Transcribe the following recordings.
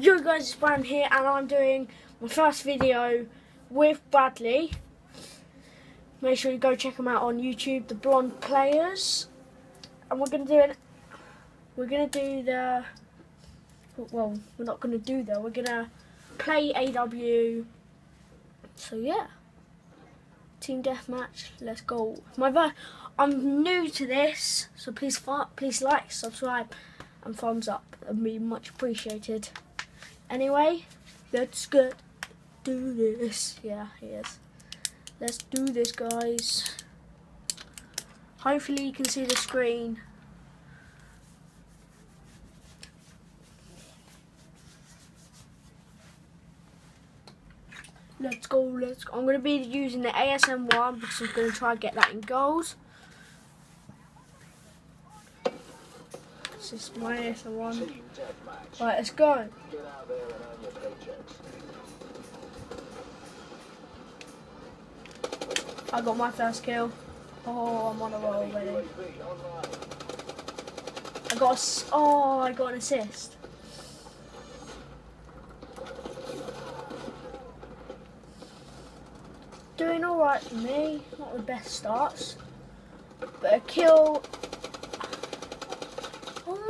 Yo guys, it's Brian here and I'm doing my first video with Bradley. Make sure you go check him out on YouTube, The Blonde Players. And we're gonna do it. We're gonna do the. Well, we're not gonna do that. We're gonna play AW. So yeah, team deathmatch. Let's go. My I'm new to this, so please please like, subscribe, and thumbs up. That'd be much appreciated. Anyway, let's get do this. Yeah, he is. Let's do this, guys. Hopefully you can see the screen. Let's go, let's go. I'm going to be using the ASM one because I'm going to try and get that in goals. This is ASM one. Right, let's go. I got my first kill. Oh, I'm on a roll already. I got a, oh, I got an assist. Doing alright for me. Not the best starts. But a kill.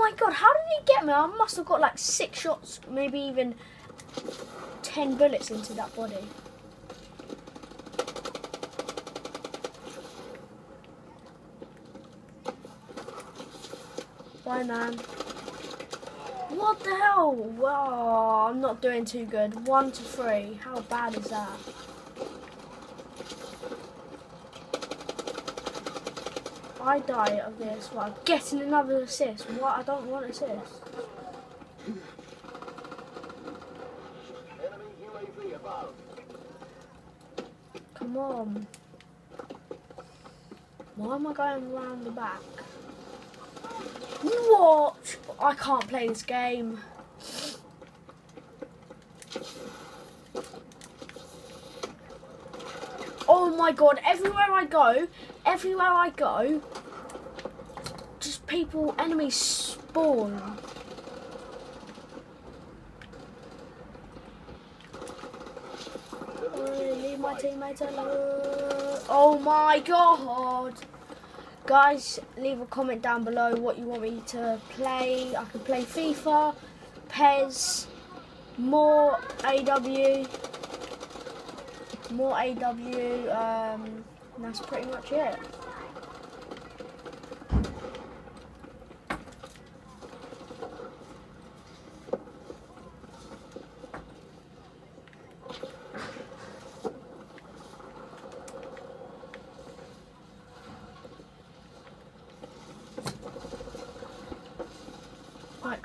Oh my god, how did he get me? I must have got like six shots, maybe even ten bullets into that body. Bye, man. What the hell? Wow, I'm not doing too good. One to three. How bad is that? I die of this while getting another assist. What? I don't want assist. Come on. Why am I going around the back? What? I can't play this game. Oh my god, everywhere I go, everywhere I go, people, enemies spawn. leave my alone. Oh my god. Guys, leave a comment down below what you want me to play. I can play FIFA, PES, more AW, more AW, um, that's pretty much it.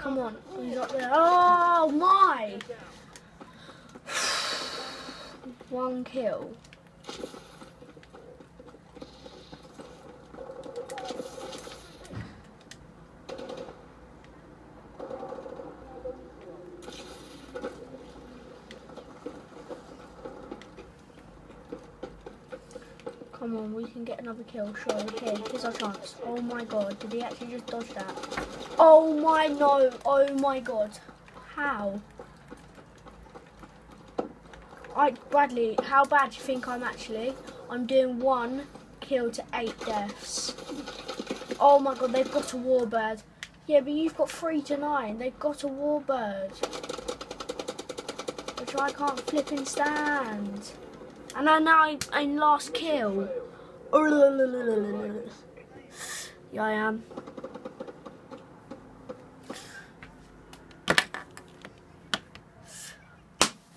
Come on. He's up there. Oh my! One kill. Come on, we can get another kill, sure. Here, here's our chance. Oh my god, did he actually just dodge that? Oh my no, oh my god. How? I Bradley, how bad do you think I'm actually? I'm doing one kill to eight deaths. Oh my god, they've got a warbird. Yeah, but you've got three to nine. They've got a warbird. Which I can't flipping stand. And I now I'm last kill. Oh, yeah, I am.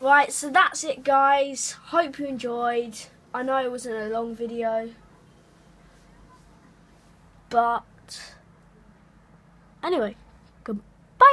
Right, so that's it, guys. Hope you enjoyed. I know it wasn't a long video, but anyway, goodbye.